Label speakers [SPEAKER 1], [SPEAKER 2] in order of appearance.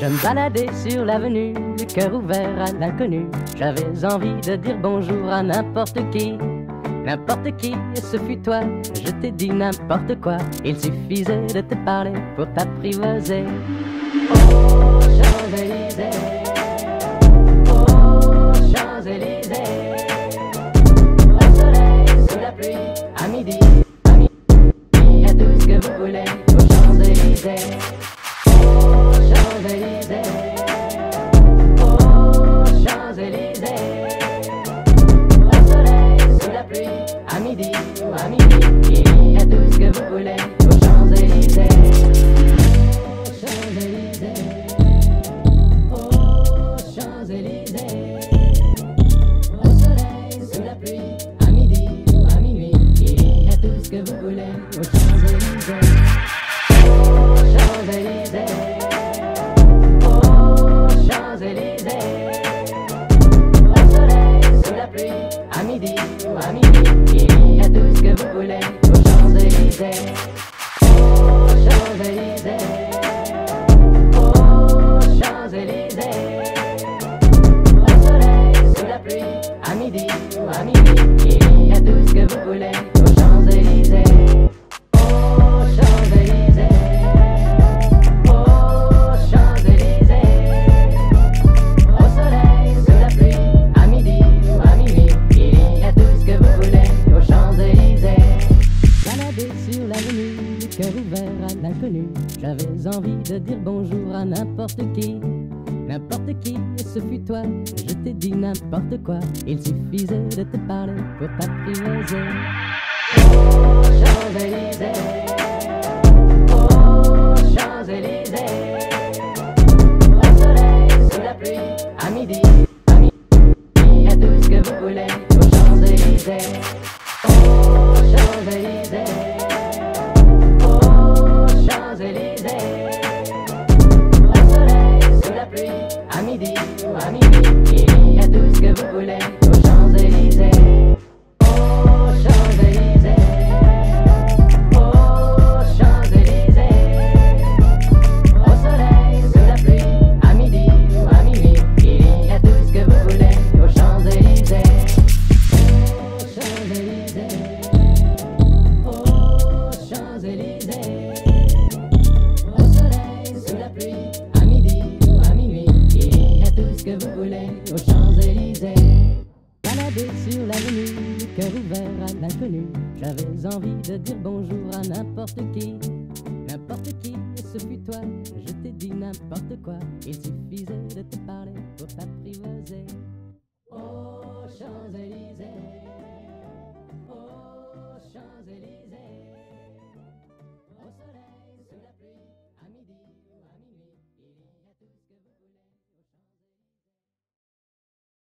[SPEAKER 1] Je me baladais sur l'avenue, le cœur ouvert à l'inconnu. J'avais envie de dire bonjour à n'importe qui. N'importe qui, et ce fut toi, je t'ai dit n'importe quoi. Il suffisait de te parler pour t'apprivoiser. Oh, Champs-Élysées, oh, Champs-Élysées, au soleil, sous la pluie, à midi, à midi, à tout ce que vous voulez, aux Champs-Élysées. Champs-Élysées, oh, Champs-Élysées, au soleil, sous la pluie, à midi ou à midi, il y a tout ce que vous voulez, aux Champs-Élysées. Oh, Champs-Élysées, oh, Champs-Élysées, au soleil, sous la pluie, ou à minuit, il y a tout ce que vous voulez, aux Champs-Élysées. Oh, Champs-Élysées, oh, Champs-Élysées, au soleil, sous la pluie, à midi ou à minuit, il y a tout ce que vous voulez, J'avais envie de dire bonjour à n'importe qui. N'importe qui, et ce fut toi, je t'ai dit n'importe quoi. Il suffisait de te parler pour t'apprivoiser. Oh, Champs-Élysées, oh, Champs-Élysées, au soleil, sous la pluie, à midi, à midi, à tout ce que vous voulez, aux Champs-Élysées. À midi ou à minuit, aux Champs-Élysées. Balader sur l'avenue, cœur ouvert à l'inconnu. J'avais envie de dire bonjour à n'importe qui. N'importe qui, ce fut toi, je t'ai dit n'importe quoi. Il suffisait de te parler pour t'apprivoiser. Oh, Champs-Élysées.